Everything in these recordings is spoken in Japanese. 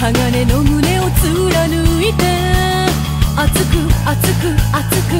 鋼の胸を貫いて。熱く熱く熱く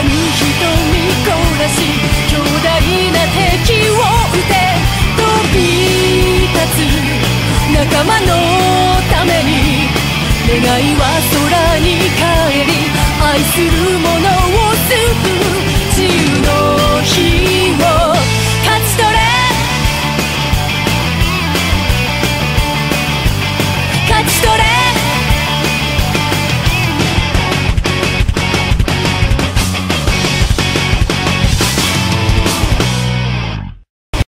瞳凝らし強大な敵を打て。飛び立つ仲間のために。願いは空に帰り。愛する者